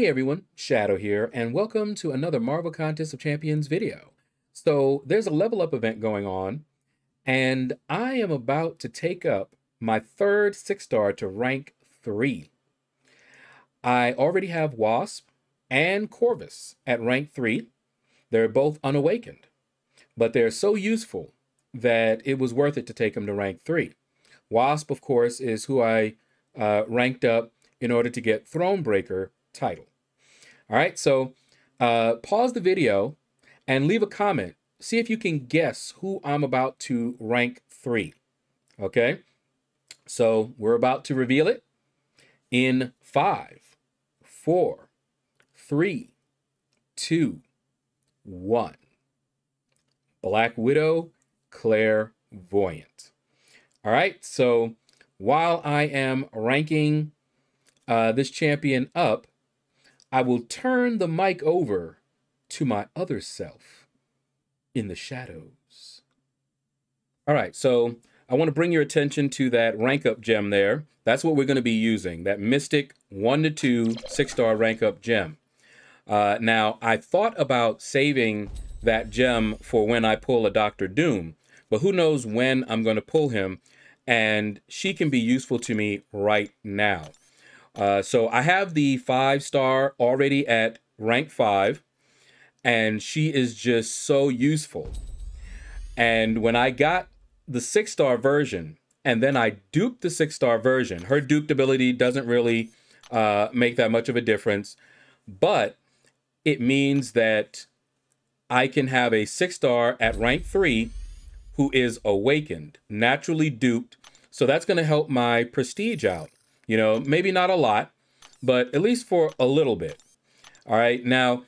Hey everyone, Shaedow here, and welcome to another Marvel Contest of Champions video. So there's a level up event going on, and I am about to take up my third six star to rank three. I already have Wasp and Corvus at rank three. They're both unawakened, but they're so useful that it was worth it to take them to rank three. Wasp, of course, is who I uh, ranked up in order to get Thronebreaker title. All right, so uh, pause the video and leave a comment. See if you can guess who I'm about to rank three. Okay, so we're about to reveal it in five, four, three, two, one. Black Widow, Claire Voyant. All right, so while I am ranking uh, this champion up, I will turn the mic over to my other self in the shadows. All right, so I want to bring your attention to that rank up gem there. That's what we're going to be using, that Mystic 1 to 2 6 star rank up gem. Uh, now, I thought about saving that gem for when I pull a Doctor Doom, but who knows when I'm going to pull him, and she can be useful to me right now. Uh, so I have the five star already at rank five, and she is just so useful. And when I got the six star version, and then I duped the six star version, her duped ability doesn't really uh, make that much of a difference, but it means that I can have a six star at rank three who is awakened, naturally duped. So that's going to help my prestige out. You know, maybe not a lot, but at least for a little bit. All right. Now,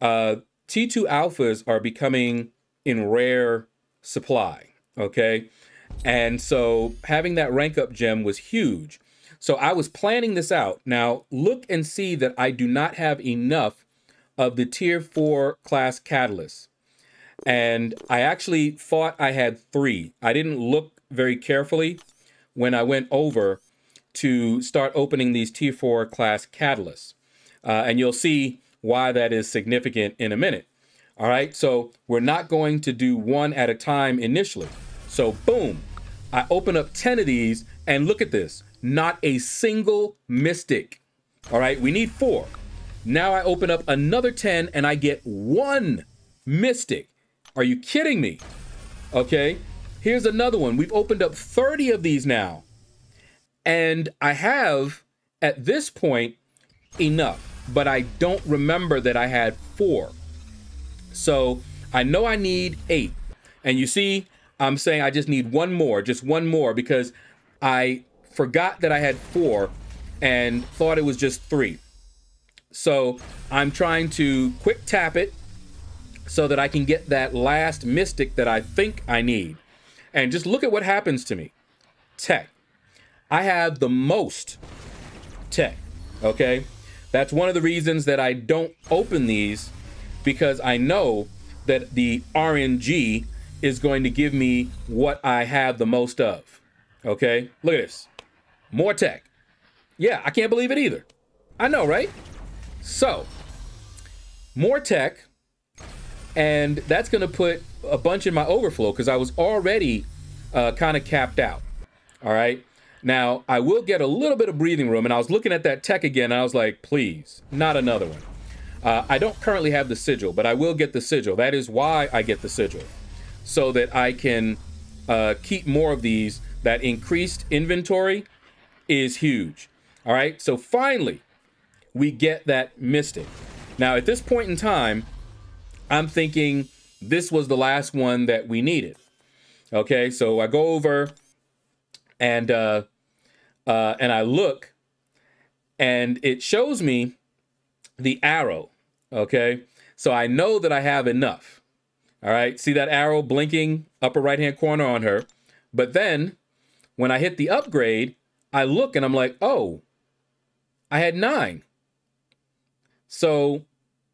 uh, T2 alphas are becoming in rare supply. Okay. And so having that rank up gem was huge. So I was planning this out. Now, look and see that I do not have enough of the tier four class catalysts. And I actually thought I had three. I didn't look very carefully when I went over to start opening these T4 class catalysts. Uh, and you'll see why that is significant in a minute. All right, so we're not going to do one at a time initially. So boom, I open up 10 of these and look at this, not a single mystic. All right, we need four. Now I open up another 10 and I get one mystic. Are you kidding me? Okay, here's another one. We've opened up 30 of these now. And I have, at this point, enough, but I don't remember that I had four. So I know I need eight. And you see, I'm saying I just need one more, just one more, because I forgot that I had four and thought it was just three. So I'm trying to quick tap it so that I can get that last mystic that I think I need. And just look at what happens to me. Tech. I have the most tech, okay? That's one of the reasons that I don't open these because I know that the RNG is going to give me what I have the most of, okay? Look at this, more tech. Yeah, I can't believe it either. I know, right? So, more tech, and that's gonna put a bunch in my overflow because I was already uh, kind of capped out, all right? Now, I will get a little bit of breathing room, and I was looking at that tech again, I was like, please, not another one. Uh, I don't currently have the sigil, but I will get the sigil. That is why I get the sigil, so that I can uh, keep more of these. That increased inventory is huge. All right, so finally, we get that Mystic. Now, at this point in time, I'm thinking this was the last one that we needed. Okay, so I go over and uh, uh, and I look, and it shows me the arrow. Okay, so I know that I have enough. All right, see that arrow blinking upper right hand corner on her. But then when I hit the upgrade, I look and I'm like, oh, I had nine. So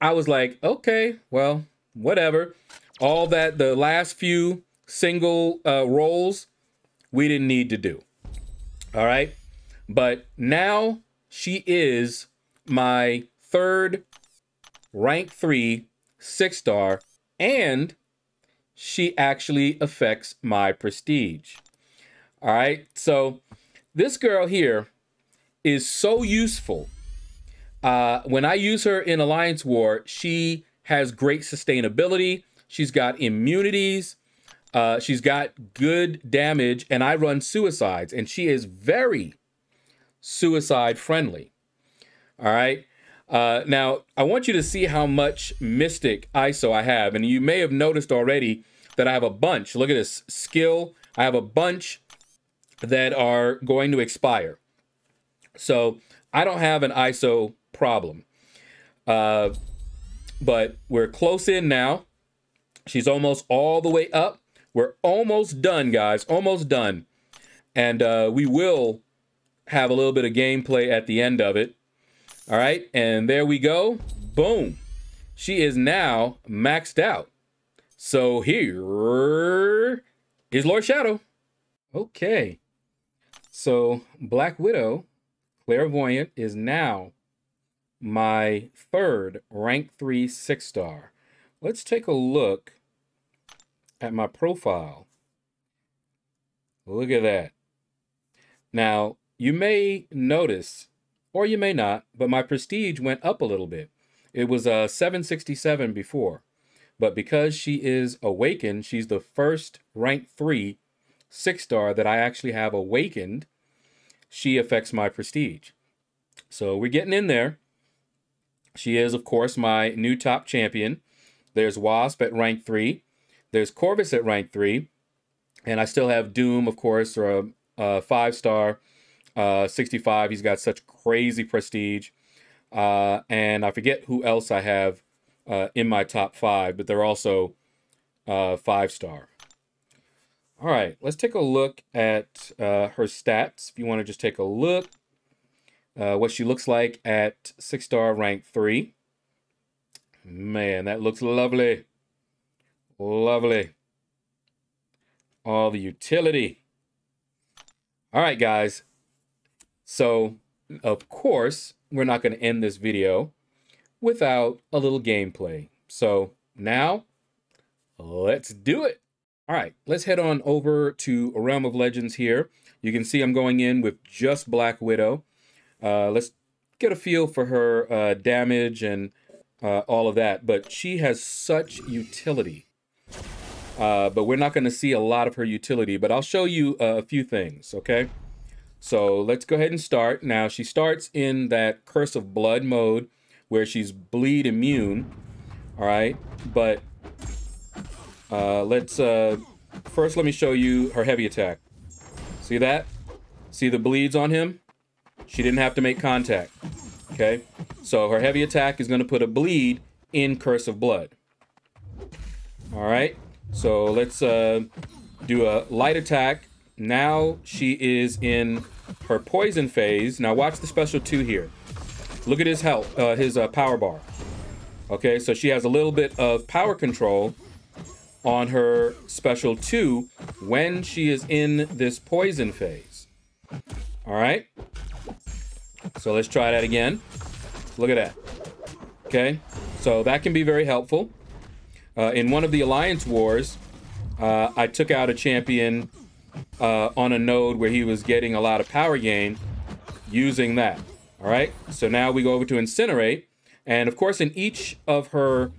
I was like, okay, well, whatever. All that, the last few single uh, rolls, we didn't need to do. All right. But now she is my third rank three six star, and she actually affects my prestige. All right, so this girl here is so useful. Uh, when I use her in Alliance War, she has great sustainability. She's got immunities. Uh, she's got good damage, and I run suicides, and she is very suicide friendly. All right. Uh, now, I want you to see how much Mystic ISO I have. And you may have noticed already that I have a bunch. Look at this skill. I have a bunch that are going to expire. So I don't have an ISO problem. Uh, but we're close in now. She's almost all the way up. We're almost done, guys. Almost done. And uh, we will have a little bit of gameplay at the end of it. All right, and there we go. Boom. She is now maxed out. So here is Lord Shaedow. Okay. So Black Widow, Claire Voyant, is now my third rank three six star. Let's take a look at my profile. Look at that. Now, you may notice or you may not, but my prestige went up a little bit. It was a uh, 767 before, but because she is awakened, she's the first rank three six star that I actually have awakened. She affects my prestige. So we're getting in there. She is, of course, my new top champion. There's Wasp at rank three. There's Corvus at rank three. And I still have Doom, of course, or a, a five star uh, 65. He's got such crazy prestige. Uh, and I forget who else I have uh, in my top five, but they're also uh, five star. All right, let's take a look at uh, her stats. If you want to just take a look, uh, what she looks like at six star rank three. Man, that looks lovely. Lovely. All the utility. All right, guys. So, of course, we're not going to end this video without a little gameplay. So now, let's do it. All right, let's head on over to Realm of Legends here. You can see I'm going in with just Black Widow. Uh, let's get a feel for her uh, damage and uh, all of that. But she has such utility. Uh, but we're not going to see a lot of her utility. But I'll show you a few things, okay? So let's go ahead and start. Now she starts in that Curse of Blood mode where she's bleed immune. All right, but uh, let's uh, first let me show you her heavy attack. See that? See the bleeds on him? She didn't have to make contact. Okay, so her heavy attack is going to put a bleed in Curse of Blood. All right, so let's uh, do a light attack now she is in her poison phase. Now watch the special two here. Look at his health, uh, his uh, power bar. Okay, so she has a little bit of power control on her special two when she is in this poison phase. All right. So let's try that again. Look at that. Okay, so that can be very helpful. Uh, in one of the Alliance Wars, uh, I took out a champion uh, on a node where he was getting a lot of power gain using that. All right, so now we go over to Incinerate. And of course, in each of her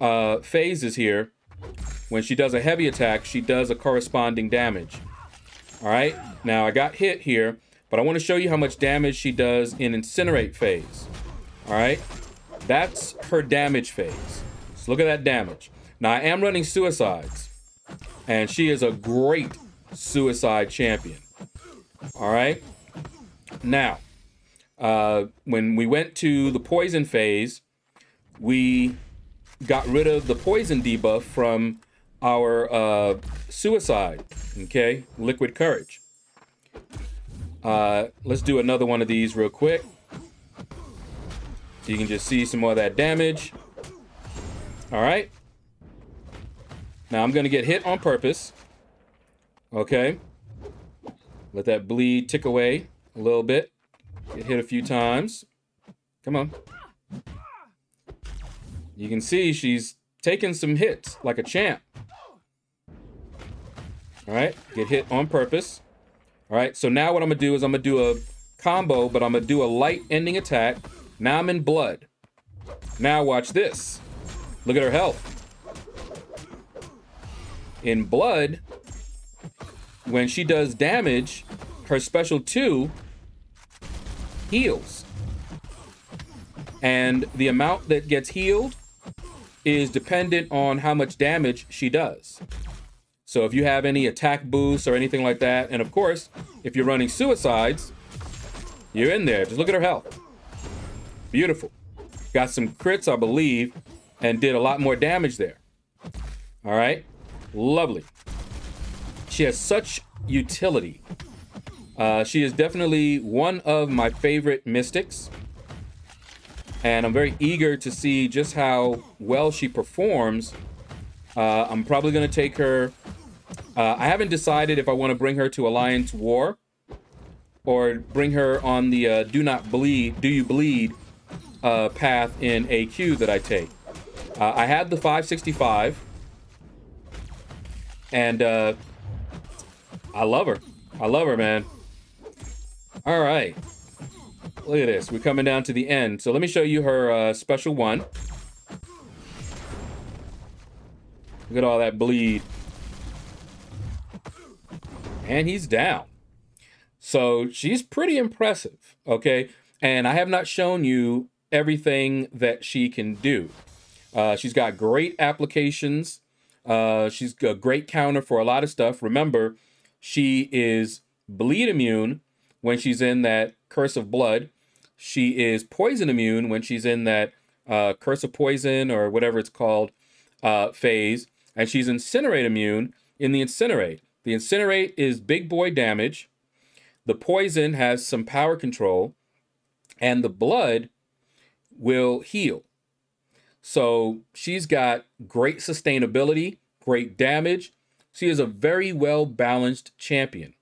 uh, phases here, when she does a heavy attack, she does a corresponding damage. All right, now I got hit here, but I want to show you how much damage she does in Incinerate phase. All right, that's her damage phase. So look at that damage. Now I am running suicides, and she is a great suicide champion. All right. Now, uh, when we went to the poison phase, we got rid of the poison debuff from our uh, suicide. Okay, liquid courage. Uh, let's do another one of these real quick. So you can just see some more of that damage. All right. Now I'm going to get hit on purpose. Okay. Let that bleed tick away a little bit. Get hit a few times. Come on. You can see she's taking some hits like a champ. All right, get hit on purpose. All right, so now what I'm gonna do is I'm gonna do a combo, but I'm gonna do a light ending attack. Now I'm in blood. Now watch this. Look at her health. In blood, when she does damage, her special two heals. And the amount that gets healed is dependent on how much damage she does. So if you have any attack boosts or anything like that, and of course, if you're running suicides, you're in there. Just look at her health. Beautiful. Got some crits, I believe, and did a lot more damage there. All right. Lovely. She has such utility. Uh, she is definitely one of my favorite mystics. And I'm very eager to see just how well she performs. Uh, I'm probably going to take her. Uh, I haven't decided if I want to bring her to Alliance War or bring her on the uh, Do Not Bleed, Do You Bleed uh, path in AQ that I take. Uh, I had the 565, and I love her. I love her, man. All right. Look at this. We're coming down to the end. So let me show you her uh, special one. Look at all that bleed. And he's down. So she's pretty impressive, okay? And I have not shown you everything that she can do. Uh, she's got great applications. Uh, she's a great counter for a lot of stuff. Remember, she is bleed immune when she's in that curse of blood. She is poison immune when she's in that uh, curse of poison or whatever it's called uh, phase. And she's incinerate immune in the incinerate. The incinerate is big boy damage. The poison has some power control. And the blood will heal. So she's got great sustainability, great damage. She is a very well balanced champion.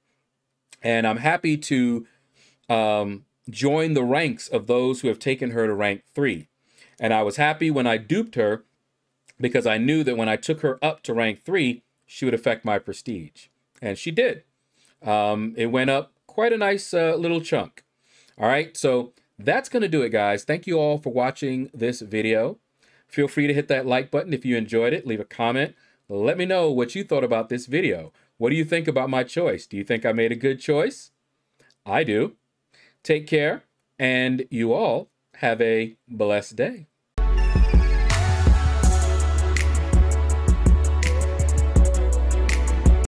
And I'm happy to um, join the ranks of those who have taken her to rank three. And I was happy when I duped her because I knew that when I took her up to rank three, she would affect my prestige. And she did. Um, it went up quite a nice uh, little chunk. All right, so that's going to do it, guys. Thank you all for watching this video. Feel free to hit that like button if you enjoyed it. Leave a comment. Let me know what you thought about this video. What do you think about my choice? Do you think I made a good choice? I do. Take care, and you all have a blessed day.